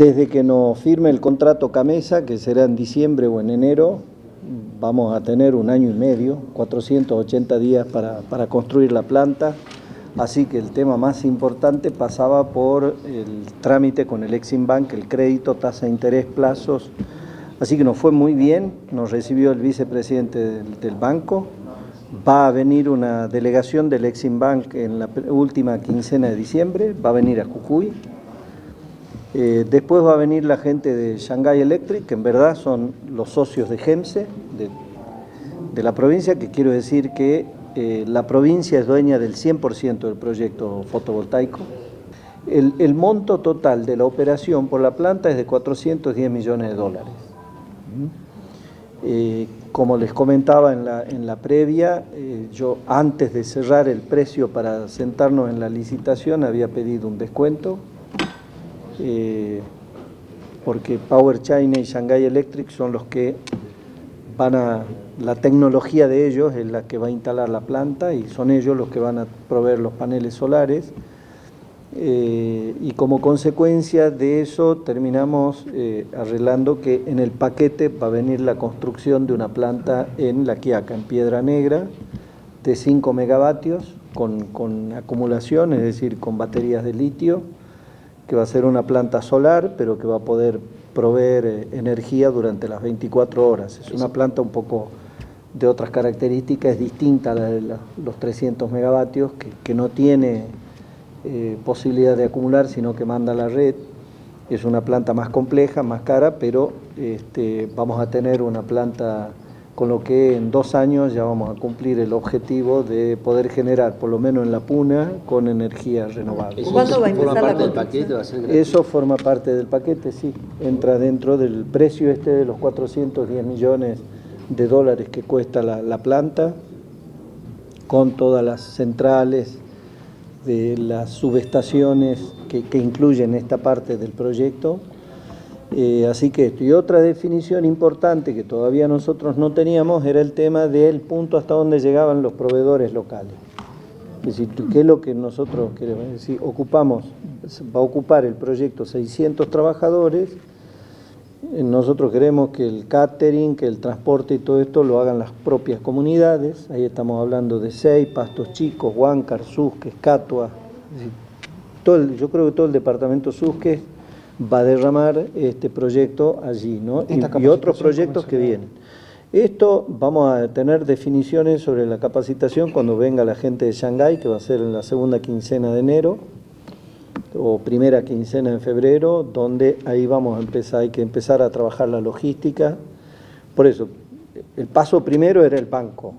Desde que nos firme el contrato Camesa, que será en diciembre o en enero, vamos a tener un año y medio, 480 días para, construir la planta. Así que el tema más importante pasaba por el trámite con el Exim Bank, el crédito, tasa de interés, plazos. Así que nos fue muy bien, nos recibió el vicepresidente del, del banco. Va a venir una delegación del Exim Bank en la última quincena de diciembre, va a venir a Jujuy. Eh, después va a venir la gente de Shanghai Electric, que en verdad son los socios de GEMSE, de, la provincia, que quiero decir que eh, la provincia es dueña del 100% del proyecto fotovoltaico. El, monto total de la operación por la planta es de 410 millones de dólares. Eh, como les comentaba en la, previa, yo antes de cerrar el precio para sentarnos en la licitación había pedido un descuento, eh, porque Power China y Shanghai Electric son los que van a, la tecnología de ellos es la que va a instalar la planta y son ellos los que van a proveer los paneles solares. Eh, y como consecuencia de eso terminamos eh, arreglando que en el paquete va a venir la construcción de una planta en La Quiaca, en Piedra Negra, de 5 megavatios con, con acumulación, es decir, con baterías de litio, que va a ser una planta solar, pero que va a poder proveer eh, energía durante las 24 horas. Es una planta un poco de otras características, es distinta a la de la, los 300 megavatios, que, que no tiene eh, posibilidad de acumular, sino que manda a la red. Es una planta más compleja, más cara, pero este, vamos a tener una planta con lo que en dos años ya vamos a cumplir el objetivo de poder generar, por lo menos en la Puna, con energía renovable. ¿Cuándo va a empezar la del paquete? ¿Va a ser Eso forma parte del paquete, sí. Entra dentro del precio este de los 410 millones de dólares que cuesta la, la planta, con todas las centrales, de las subestaciones que, que incluyen esta parte del proyecto. Eh, así que esto. Y otra definición importante que todavía nosotros no teníamos era el tema del punto hasta donde llegaban los proveedores locales. Es decir, ¿qué es lo que nosotros queremos? Es decir, ocupamos, va a ocupar el proyecto 600 trabajadores, nosotros queremos que el catering, que el transporte y todo esto lo hagan las propias comunidades. Ahí estamos hablando de Sei, Pastos Chicos, Huáncar, Susque, Escatua. Todo yo creo que todo el departamento Susque va a derramar este proyecto allí, ¿no? Y, y, otros proyectos que vienen. Esto vamos a tener definiciones sobre la capacitación cuando venga la gente de Shanghái, que va a ser en la segunda quincena de enero o primera quincena en febrero, donde ahí vamos a empezar, hay que empezar a trabajar la logística. Por eso, el paso primero era el banco.